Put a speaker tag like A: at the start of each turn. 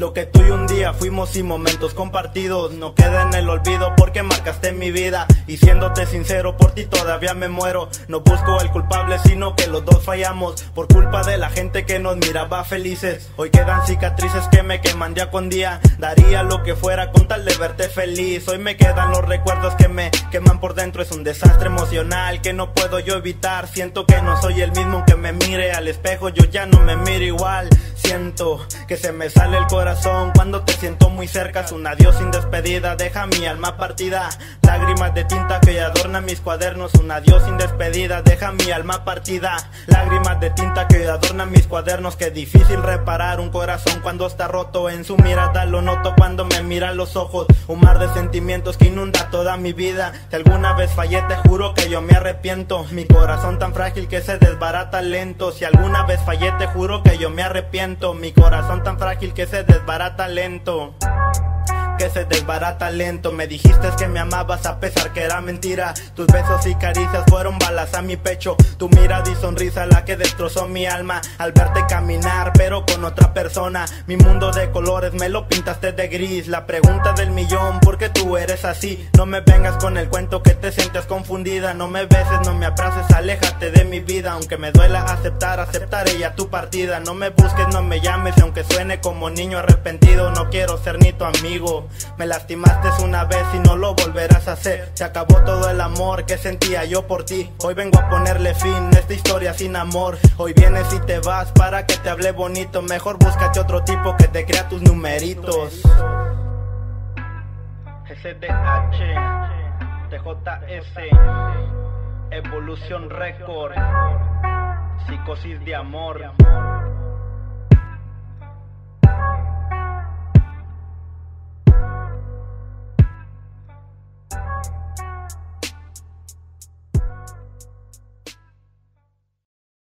A: Lo que tú y un día fuimos y momentos compartidos no queda en el olvido porque marcaste mi vida y siéndote sincero por ti todavía me muero. No busco el culpable sino que los dos fallamos por culpa de la gente que nos miraba felices. Hoy quedan cicatrices que me queman día con día. Daría lo que fuera con tal de verte feliz. Hoy me quedan los recuerdos que me queman por dentro. Es un desastre emocional que no puedo yo evitar. Siento que no soy el mismo que me mire al espejo. Yo ya no me miro igual. Siento que se me sale el corazón cuando te siento muy cerca. Es un adiós sin despedida, deja mi alma partida. Lágrimas de tinta que adornan mis cuadernos. Un adiós sin despedida, deja mi alma partida. Lágrimas de tinta que adornan mis cuadernos. Que difícil reparar un corazón cuando está roto. En su mirada lo noto cuando me mira los ojos. Un mar de sentimientos que inunda toda mi vida. Si alguna vez fallé, te juro que yo me arrepiento. Mi corazón tan frágil que se desbarata lento. Si alguna vez fallé, te juro que yo me arrepiento. Mi corazón tan frágil que se desbarata lento que se desbarata lento. Me dijiste que me amabas a pesar que era mentira. Tus besos y caricias fueron balas a mi pecho. Tu mirada y sonrisa la que destrozó mi alma Al verte caminar pero con otra persona. Mi mundo de colores me lo pintaste de gris. La pregunta del millón, ¿por qué tú eres así? No me vengas con el cuento que te sientes confundida. No me beses, no me abraces, aléjate de mi vida. Aunque me duela aceptar, aceptaré ya tu partida. No me busques, no me llames aunque suene como niño arrepentido. No quiero ser ni tu amigo me lastimaste una vez y no lo volverás a hacer. Se acabó todo el amor que sentía yo por ti. Hoy vengo a ponerle fin a esta historia sin amor. Hoy vienes y te vas para que te hable bonito. Mejor búscate otro tipo que te crea tus numeritos. SDH, TJS, Evolución Record, Psicosis de Amor.